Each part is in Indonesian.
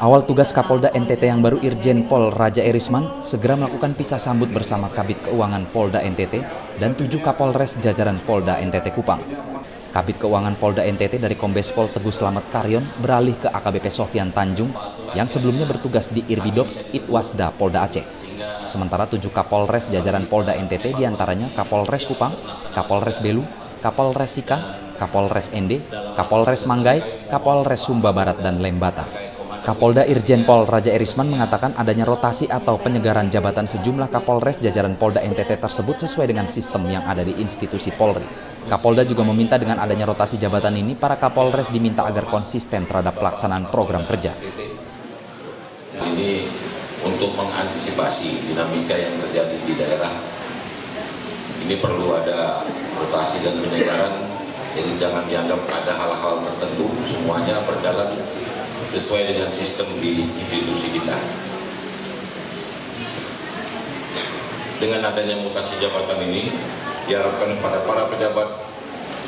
Awal tugas Kapolda NTT yang baru Irjen Pol Raja Erisman segera melakukan pisah sambut bersama Kabit Keuangan Polda NTT dan tujuh Kapolres jajaran Polda NTT Kupang. Kabit Keuangan Polda NTT dari Kombes Pol Teguh Slamet Karyon beralih ke AKBP Sofian Tanjung yang sebelumnya bertugas di Irbidops Itwasda Polda Aceh. Sementara tujuh Kapolres jajaran Polda NTT di antaranya Kapolres Kupang, Kapolres Belu, Kapolres Sika, Kapolres Ende, Kapolres Manggai, Kapolres Sumba Barat, dan Lembata. Kapolda Irjen Pol Raja Erisman mengatakan adanya rotasi atau penyegaran jabatan sejumlah Kapolres jajaran Polda NTT tersebut sesuai dengan sistem yang ada di institusi Polri. Kapolda juga meminta dengan adanya rotasi jabatan ini, para Kapolres diminta agar konsisten terhadap pelaksanaan program kerja. Ini untuk mengantisipasi dinamika yang terjadi di daerah, ini perlu ada rotasi dan penyegaran, jadi jangan dianggap ada hal-hal tertentu, semuanya berjalan sesuai dengan sistem di institusi kita. Dengan adanya mutasi jabatan ini, diharapkan pada para pejabat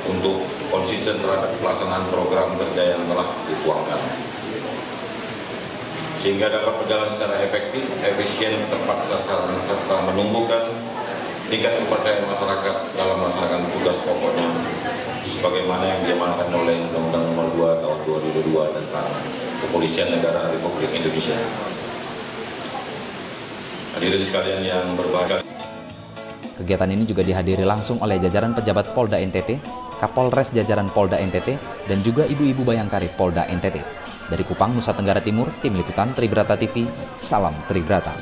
untuk konsisten terhadap pelaksanaan program kerja yang telah dituangkan. Sehingga dapat berjalan secara efektif, efisien, tepat sasaran, serta menumbuhkan tingkat kepercayaan masyarakat dalam melaksanakan tugas pokoknya sebagaimana yang diamankan oleh Undang-Undang Nomor 2 Tahun 2002 tentang Kepolisian Negara Republik Indonesia. Hadirin sekalian yang berbahagia. Kegiatan ini juga dihadiri langsung oleh jajaran pejabat Polda NTT, Kapolres jajaran Polda NTT, dan juga ibu-ibu Bayangkari Polda NTT. Dari Kupang, Nusa Tenggara Timur, Tim Liputan Tribrata TV, Salam Tribrata.